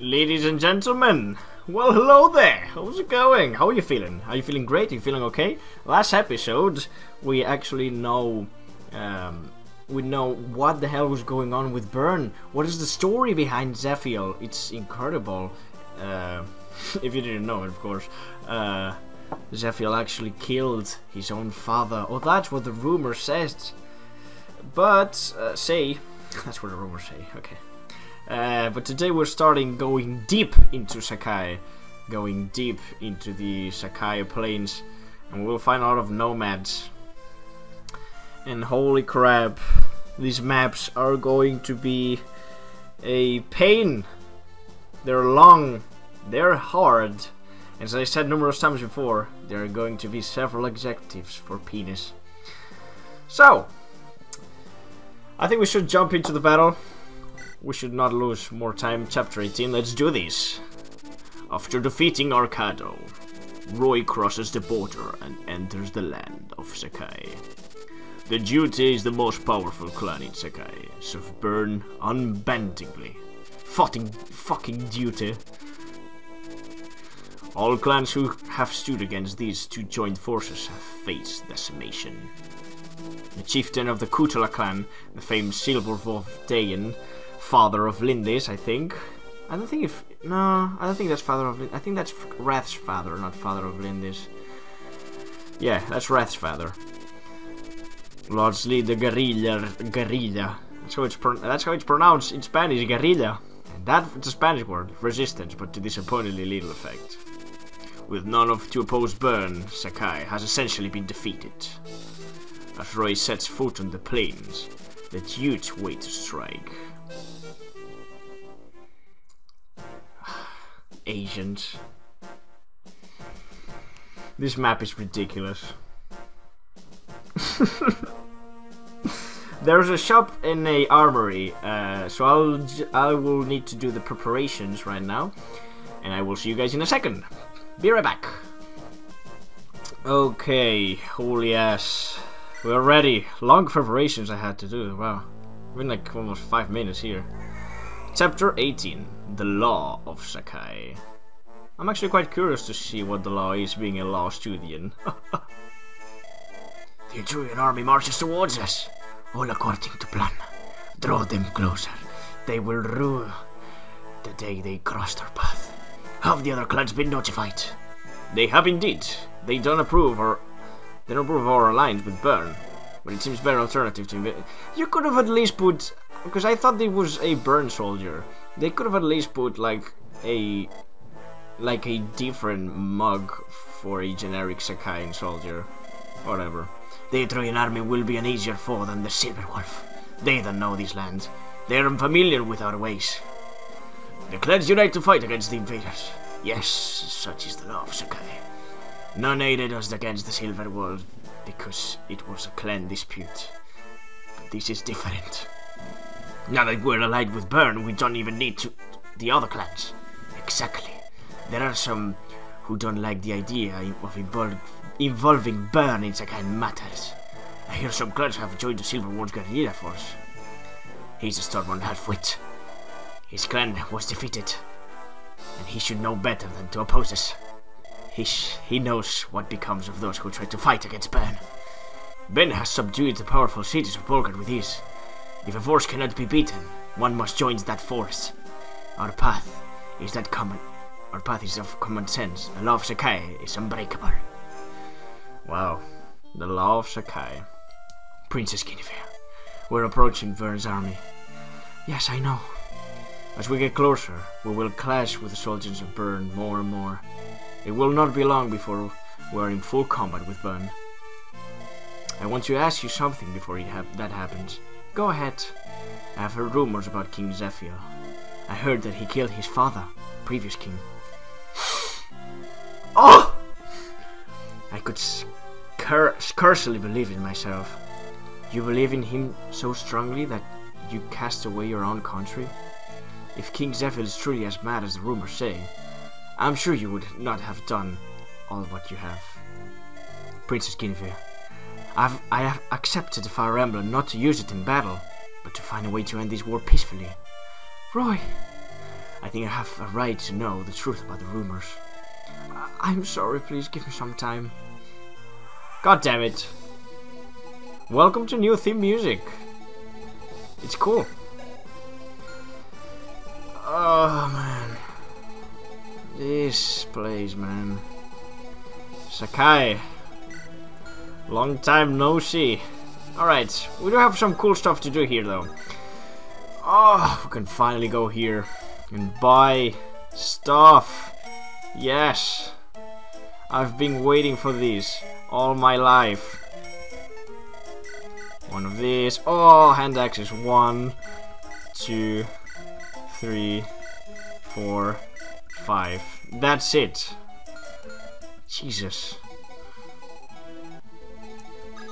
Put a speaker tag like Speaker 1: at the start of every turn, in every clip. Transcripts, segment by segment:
Speaker 1: Ladies and gentlemen, well hello there, how's it going? How are you feeling? Are you feeling great? Are you feeling okay? Last episode, we actually know, um, we know what the hell was going on with Bern. What is the story behind Zephiel? It's incredible. Uh, if you didn't know it, of course. Uh, Zephiel actually killed his own father. Oh, that's what the rumor says. But, uh, say, that's what the rumors say, okay. Uh, but today we're starting going deep into Sacae, going deep into the Sacae plains, and we'll find a lot of nomads. And holy crap, these maps are going to be a pain. They're long, they're hard, and as I said numerous times before, there are going to be several executives for penis. So, I think we should jump into the battle. We should not lose more time. Chapter 18, let's do this. After defeating Arcardo, Roy crosses the border and enters the land of Sacae. The Djute is the most powerful clan in Sacae, so burn unbendingly. Fucking fucking Djute. All clans who have stood against these two joined forces have faced decimation. The chieftain of the Kutolah clan, the famed Silverwolf Dayan, father of Lyndis, I think. I don't think if no, I don't think that's father of. Lyndis. I think that's Rath's father, not father of Lyndis. Yeah, that's Rath's father. Largely the guerrilla, guerrilla. That's how it's that's how it's pronounced in Spanish, guerrilla. That's a Spanish word, resistance, but to disappointingly little effect. With none of to oppose Bern, Sacae has essentially been defeated. As Roy sets foot on the plains, the huge wait to strike. Asians. This map is ridiculous. There's a shop in a armory, uh, so I'll I will need to do the preparations right now, and I will see you guys in a second. Be right back. Okay, holy ass, we're ready. Long preparations I had to do. Wow, been like almost five minutes here. Chapter 18 The Law of Sacae. I'm actually quite curious to see what the law is being a law student. the Etrurian army marches towards us, all according to plan. Draw them closer. They will rue the day they crossed our path. Have the other clans been notified? They have indeed. They don't approve or they don't approve our alliance with Bern. But it seems better alternative to You could have at least put because I thought it was a Bern soldier. They could have at least put like a like a different mug for a generic Sacae soldier. Whatever. The Trojan army will be an easier foe than the Silver Wolf. They don't know these lands. They are unfamiliar with our ways. The clans unite to fight against the invaders. Yes, such is the law of Sacae. None aided us against the Silver Wolf because it was a clan dispute. But this is different. Now that we're allied with Bern, we don't even need to... the other clans. Exactly. There are some who don't like the idea of invol involving Bern in Sacae matters. I hear some clans have joined the Silver Wolf's guerrilla force. He's a stubborn half-wit. His clan was defeated, and he should know better than to oppose us. He, he knows what becomes of those who try to fight against Bern. Ben has subdued the powerful cities of Bolgrad with ease. If a force cannot be beaten, one must join that force. Our path is that common. Our path is of common sense. The law of Sacae is unbreakable. Wow, the law of Sacae. Princess Guinevere, we're approaching Bern's army. Yes, I know. As we get closer, we will clash with the soldiers of Bern more and more. It will not be long before we're in full combat with Bern. I want to ask you something before ha that happens. Go ahead. I have heard rumors about King Zephiel. I heard that he killed his father, previous king. oh! I could scarcely believe in myself. You believe in him so strongly that you cast away your own country? If King Zephiel is truly as mad as the rumors say, I'm sure you would not have done all what you have. Princess Guinevere, I've, I have accepted the Fire Emblem not to use it in battle, but to find a way to end this war peacefully. Roy, I think I have a right to know the truth about the rumors. I I'm sorry, please give me some time. God damn it. Welcome to new theme music. It's cool. Oh man. This place, man. Sacae. Long time no see. Alright, we do have some cool stuff to do here though. Oh, we can finally go here and buy stuff. Yes. I've been waiting for this all my life. One of these. Oh, hand axes. One, two, three, four, five. That's it. Jesus.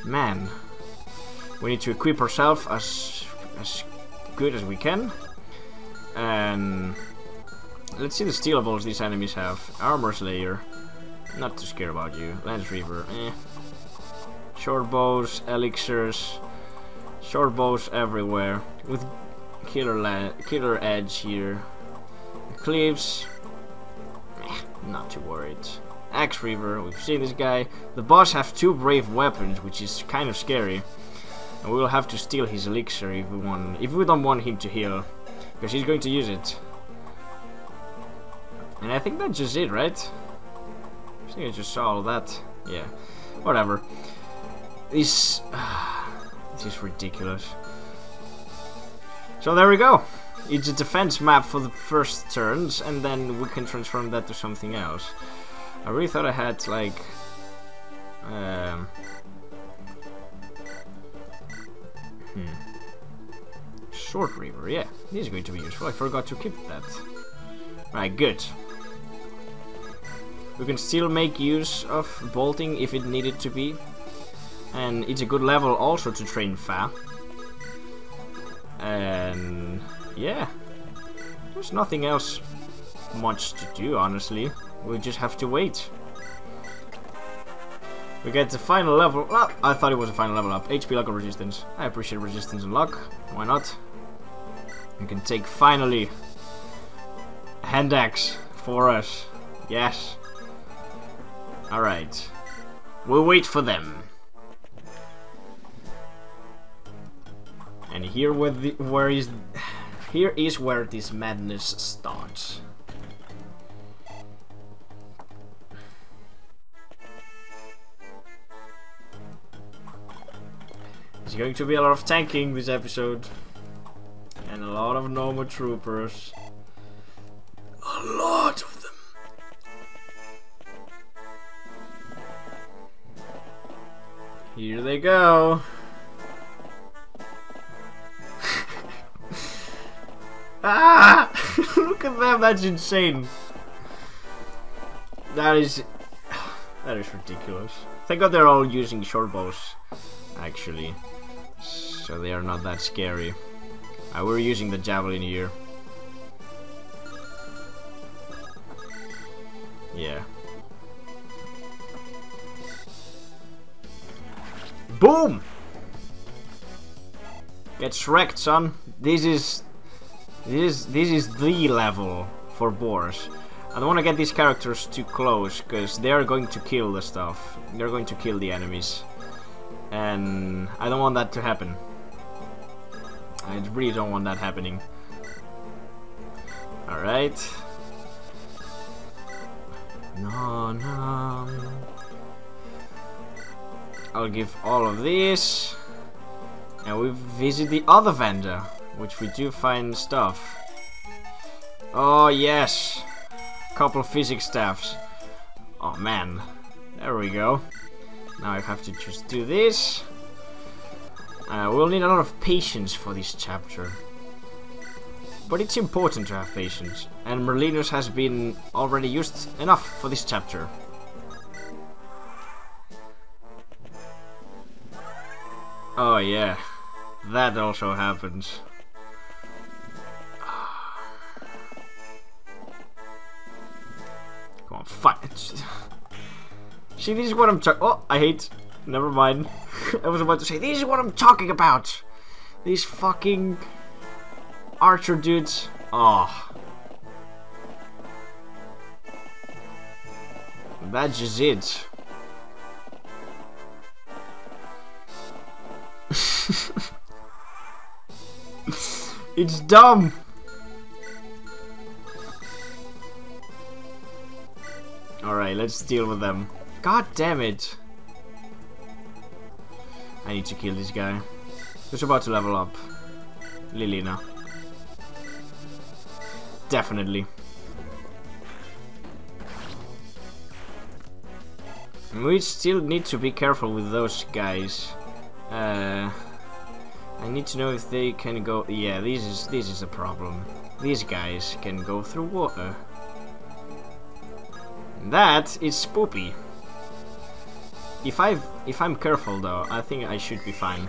Speaker 1: Man. We need to equip ourselves as as good as we can. And let's see the stealables these enemies have. Armor Slayer. Not too scared about you. Lance Reaver. Eh. Short bows, elixirs. Short bows everywhere. With killer killer edge here. Cleaves. Eh, not too worried. Axe Reaver, we've seen this guy. The boss has two brave weapons, which is kind of scary. And we will have to steal his elixir if we want if we don't want him to heal. Because he's going to use it. And I think that's just it, right? I think I just saw all that. Yeah. Whatever. This uh, this is ridiculous. So there we go. It's a defense map for the first turns, and then we can transform that to something else. I really thought I had like um, hmm. Sword Reaver, yeah, this is going to be useful. I forgot to keep that. Right, good. We can still make use of bolting if it needed to be. And it's a good level also to train Fa. And yeah, there's nothing else much to do, honestly. We just have to wait. We get the final level up. I thought it was a final level up. HP, luck, resistance. I appreciate resistance and luck. Why not? We can take finally hand axe for us. Yes. Alright. We'll wait for them. And here where the where is here is where this madness starts. There's going to be a lot of tanking this episode. And a lot of normal troopers. A lot of them. Here they go. ah! Look at them, that's insane. That is... That is ridiculous. Thank god they're all using short bows, actually so they are not that scary. Uh, we're using the javelin here. Yeah. Boom! Get wrecked, son. This is this is this is the level for Boies. I don't want to get these characters too close because they are going to kill the stuff. They're going to kill the enemies. And I don't want that to happen. I really don't want that happening. Alright. No, no. I'll give all of this. And we visit the other vendor, which we do find stuff. Oh, yes. Couple physics staffs. Oh, man. There we go. Now I have to just do this. Uh, we'll need a lot of patience for this chapter. But it's important to have patience, and Merlinus has been already used enough for this chapter. Oh yeah, that also happens. Come on, fight! See, this is what I'm talking- Oh, I hate- Never mind. I was about to say, this is what I'm talking about! These fucking... Archer dudes. Ah. Oh. That's just it. it's dumb! Alright, let's deal with them. God damn it. I need to kill this guy. Who's about to level up? Lilina. Definitely. We still need to be careful with those guys. Uh, I need to know if they can go. Yeah, this is this is a problem. These guys can go through water. That is spoopy. If I if I'm careful though, I think I should be fine.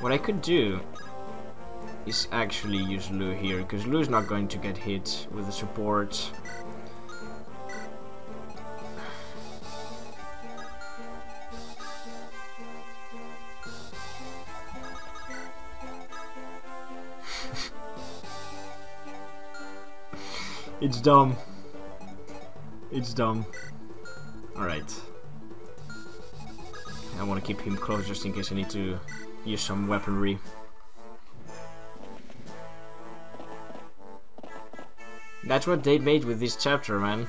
Speaker 1: What I could do is actually use Lugh here, because Lugh's not going to get hit with the support. it's dumb. It's dumb. Alright. I want to keep him close just in case I need to use some weaponry. That's what they made with this chapter, man.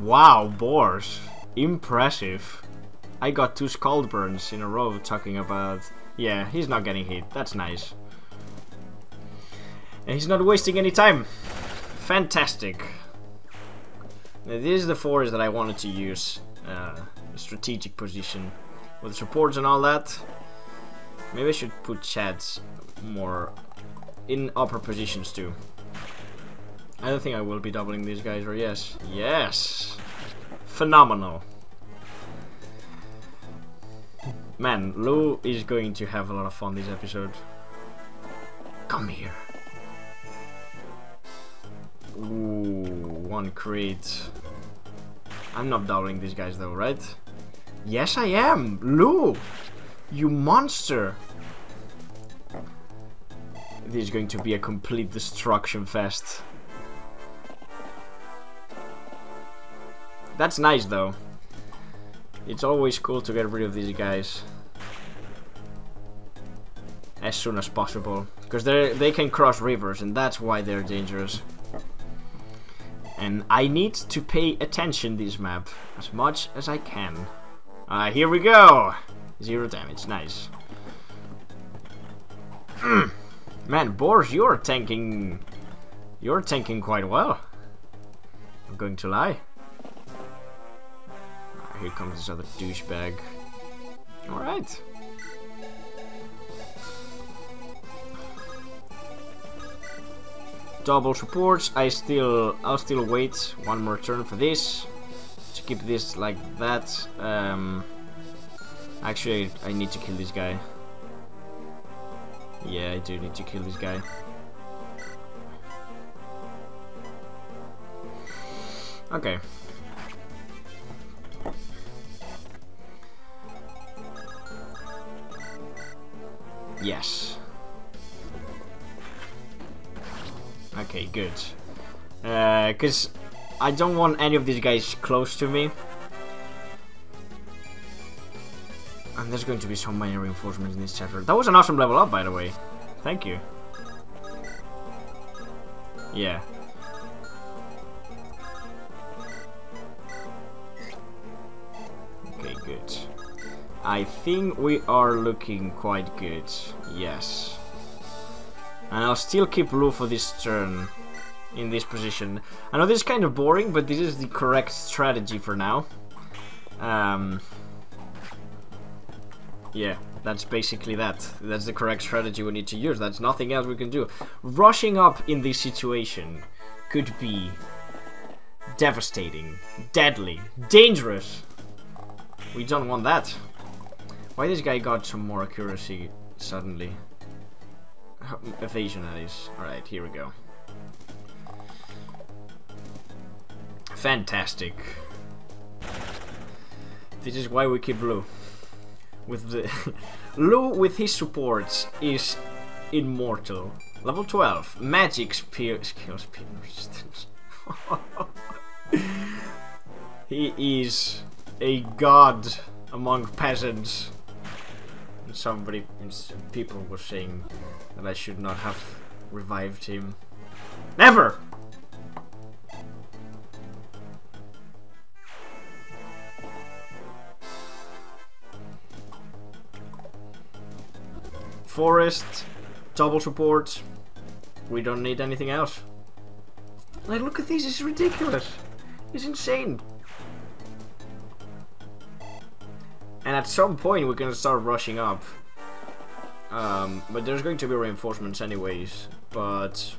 Speaker 1: Wow, Boies. Impressive. I got two scald burns in a row talking about... Yeah, he's not getting hit. That's nice. And he's not wasting any time. Fantastic. Now, this is the forest that I wanted to use. Uh, strategic position. With supports and all that. Maybe I should put Chads more in upper positions too. I don't think I will be doubling these guys, or yes. Yes! Phenomenal. Man, Lugh is going to have a lot of fun this episode. Come here. Ooh, one crit. I'm not doubling these guys though, right? Yes, I am! Lugh! You monster! This is going to be a complete destruction fest. That's nice though. It's always cool to get rid of these guys. As soon as possible. Because they they can cross rivers and that's why they're dangerous. And I need to pay attention this map as much as I can. Uh, here we go! Zero damage, nice. Man, Boies, you're tanking... You're tanking quite well. I'm going to lie. Here comes this other douchebag. Alright. Double supports. I still, I'll still wait one more turn for this to keep this like that. Um, actually, I need to kill this guy. Yeah, I do need to kill this guy. Okay. Yes. Okay, good. Because uh, I don't want any of these guys close to me. And there's going to be so many reinforcements in this chapter. That was an awesome level up, by the way. Thank you. Yeah. Okay, good. I think we are looking quite good. Yes. And I'll still keep Lugh for this turn in this position. I know this is kind of boring, but this is the correct strategy for now. Um, yeah, that's basically that. That's the correct strategy we need to use. That's nothing else we can do. Rushing up in this situation could be devastating, deadly, dangerous. We don't want that. Why this guy got some more accuracy suddenly? Evasion, that is. Alright, here we go. Fantastic. This is why we keep Lugh with the Lugh with his supports is immortal. Level 12. Magic spear skills resistance. he is a god among peasants. Somebody, people were saying that I should not have revived him. Never! Forest, double support. We don't need anything else. Like, look at these, it's ridiculous. It's insane. And at some point we're gonna start rushing up. Um, but there's going to be reinforcements anyways. But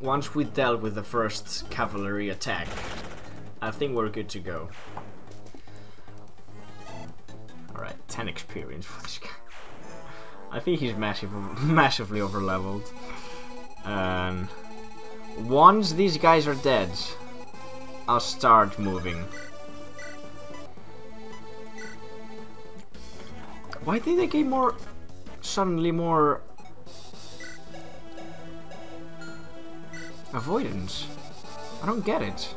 Speaker 1: once we dealt with the first cavalry attack, I think we're good to go. Alright, 10 experience for this guy. I think he's massive, massively overleveled. And once these guys are dead, I'll start moving. Why did they get more... suddenly more... avoidance? I don't get it.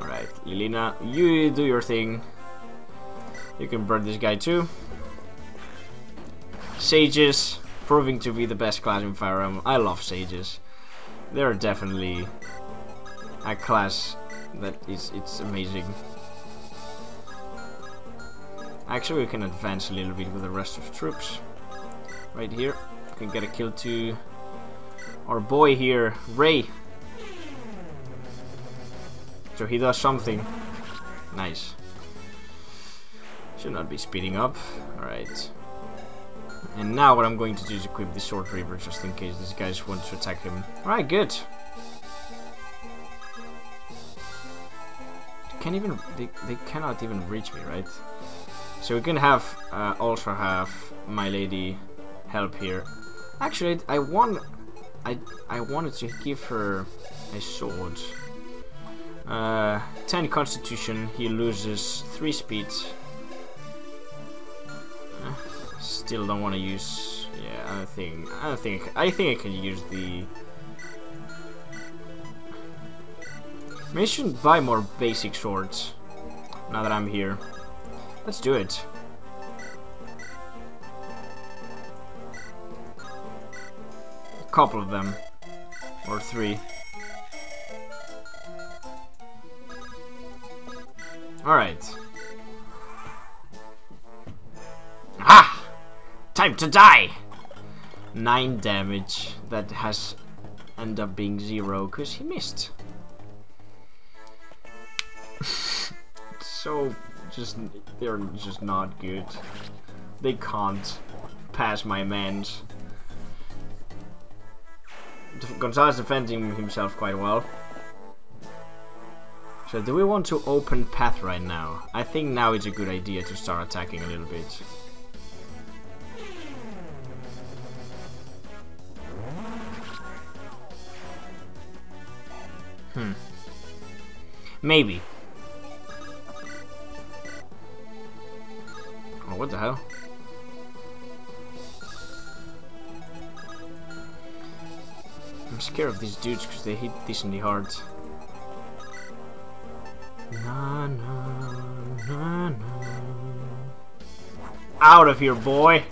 Speaker 1: Alright, Lilina, you do your thing. You can burn this guy too. Sages, proving to be the best class in Fire Emblem. I love Sages. They're definitely a class that is it's amazing. Actually, we can advance a little bit with the rest of the troops. Right here, we can get a kill to our boy here, Ray. So he does something. Nice. Should not be speeding up. Alright. And now what I'm going to do is equip the Sword Reaver just in case these guys want to attack him. Alright, good. Can't even they, they cannot even reach me, right? So we can have uh, also have my lady help here. Actually, I want I I wanted to give her a sword. Uh, 10 constitution, he loses 3 speed still don't want to use. Yeah, I don't think. I don't think. I think I can use the. Maybe I should buy more basic swords. Now that I'm here, let's do it. A couple of them, or three. All right. Ah! Time to die! 9 damage. That has ended up being 0 because he missed. so, just, they're just not good. They can't pass my mans. Gonzales defending himself quite well. So do we want to open path right now? I think now is a good idea to start attacking a little bit. Hmm. Maybe. What the hell? I'm scared of these dudes because they hit decently hard. Na, na, na. Out of here, boy!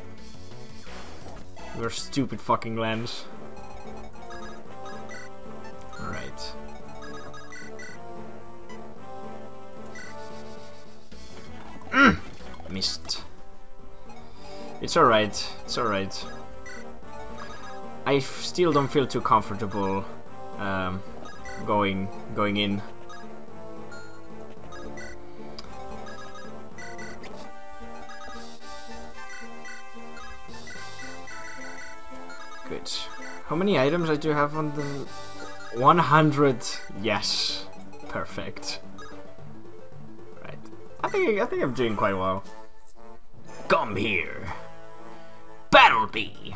Speaker 1: Your stupid fucking lens. It's alright, it's alright. I still don't feel too comfortable um, going going in. Good. How many items I do have on the 100? Yes. Perfect. Right. I think I think I'm doing quite well. Come here. Battleby!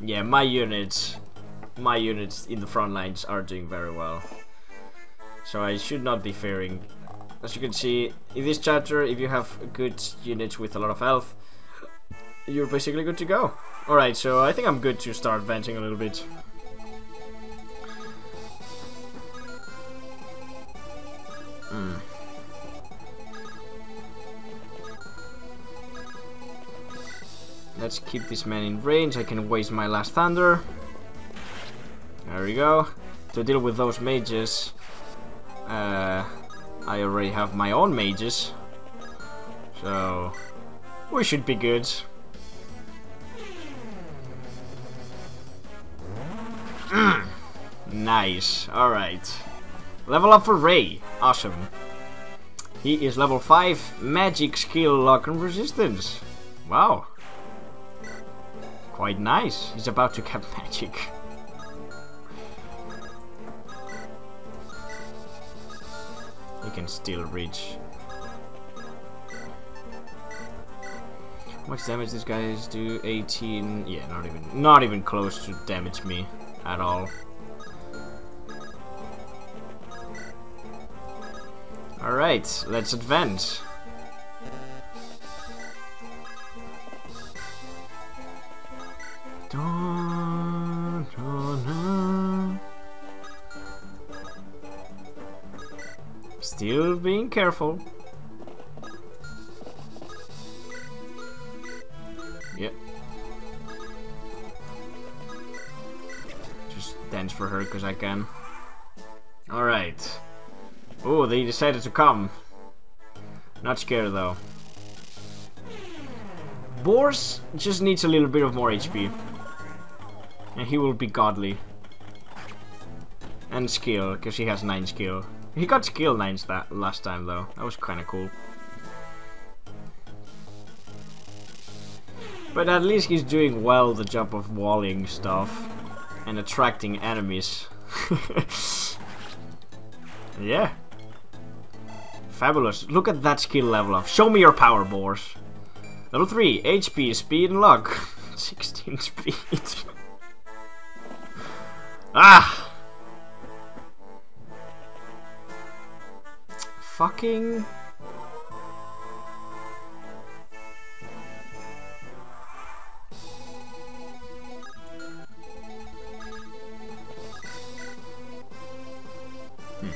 Speaker 1: Yeah, my units, my units in the front lines are doing very well. So I should not be fearing. As you can see, in this chapter, if you have good units with a lot of health, you're basically good to go. Alright, so I think I'm good to start venting a little bit. Let's keep this man in range. I can waste my last thunder. There we go. To deal with those mages, uh, I already have my own mages. So, we should be good. Nice. Alright. Level up for Ray. Awesome. He is level 5, magic skill, lock and resistance. Wow. Quite nice. He's about to cap magic. He can still reach. How much damage these guys do? 18. Yeah, not even not even close to damage me at all. Alright, let's advance. Being careful. Yep. Just dance for her because I can. Alright. Oh, they decided to come. Not scared though. Boies just needs a little bit of more HP. And he will be godly. And skill, because he has 9 skill. He got skill 9s that last time though. That was kinda cool. But at least he's doing well the job of walling stuff. And attracting enemies. yeah. Fabulous. Look at that skill level up. Show me your power, Boies. Level 3, HP, speed, and luck. 16 speed. ah! Fucking... Hmm.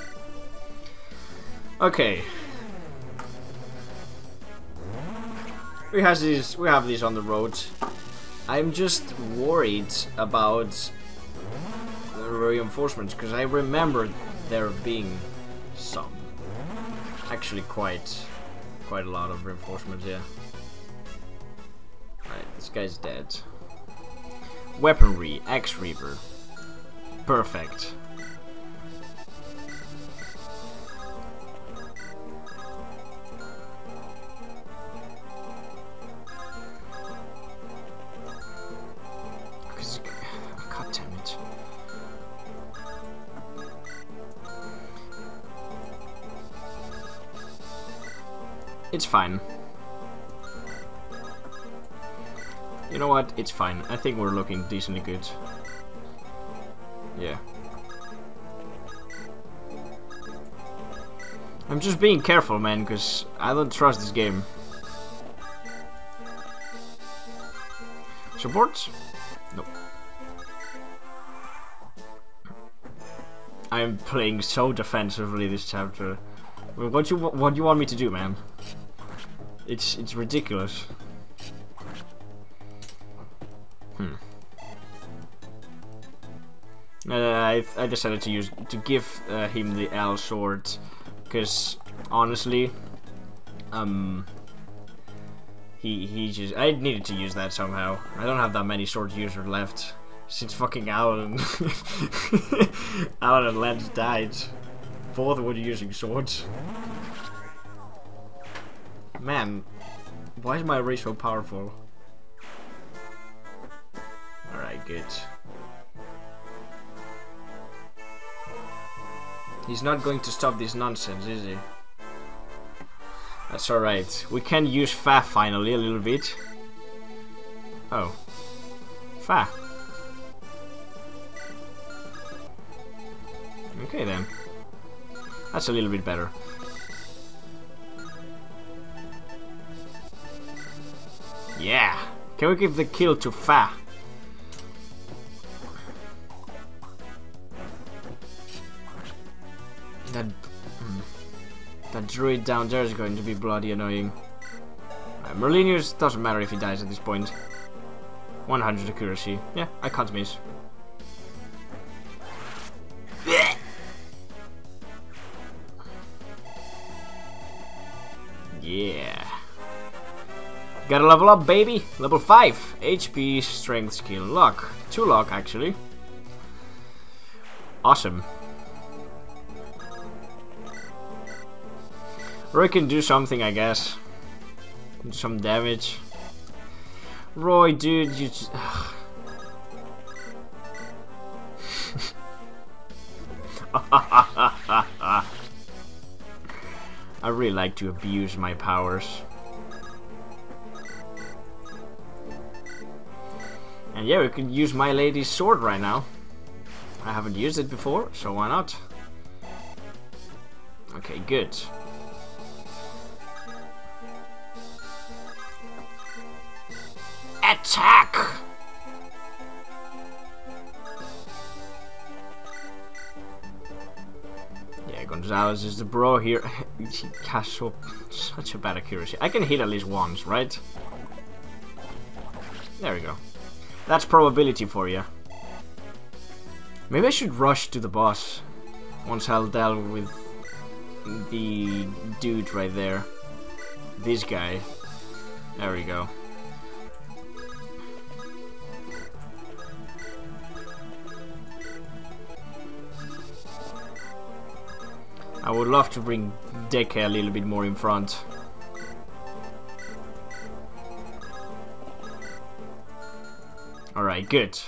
Speaker 1: Okay. We have these. We have these on the road. I'm just worried about the reinforcements because I remember there being some. Actually, quite, quite a lot of reinforcements. here. Right, this guy's dead. Weaponry, Axe Reaver. Perfect. It's fine. You know what? It's fine. I think we're looking decently good. Yeah. I'm just being careful, man, because I don't trust this game. Supports? Nope. I'm playing so defensively this chapter. What you what do you want me to do, man? It's it's ridiculous. Hmm. Uh, I I decided to use to give uh, him the L sword because honestly, um, he he just I needed to use that somehow. I don't have that many sword users left since fucking Alan Alan and Lance died. Both were using swords. Man, why is my Ray so powerful? Alright, good. He's not going to stop this nonsense, is he? That's alright. We can use Fa finally a little bit. Oh. Fa. Okay then. That's a little bit better. Can we give the kill to Fa? That... hmm. That druid down there is going to be bloody annoying. Uh, Merlinus doesn't matter if he dies at this point. 100 accuracy. Yeah, I can't miss. Yeah. Gotta level up, baby! Level 5. HP, strength, skill, luck. 2 luck, actually. Awesome. Roy can do something, I guess. Do some damage. Roy, dude, you just... I really like to abuse my powers. And yeah, we can use my lady's sword right now. I haven't used it before, so why not? Okay, good. Attack! Yeah, Gonzales is the bro here. he has so, such a bad accuracy. I can hit at least once, right? There we go. That's probability for you. Maybe I should rush to the boss once I'll deal with the dude right there. This guy. There we go. I would love to bring Dieck a little bit more in front. Alright, good.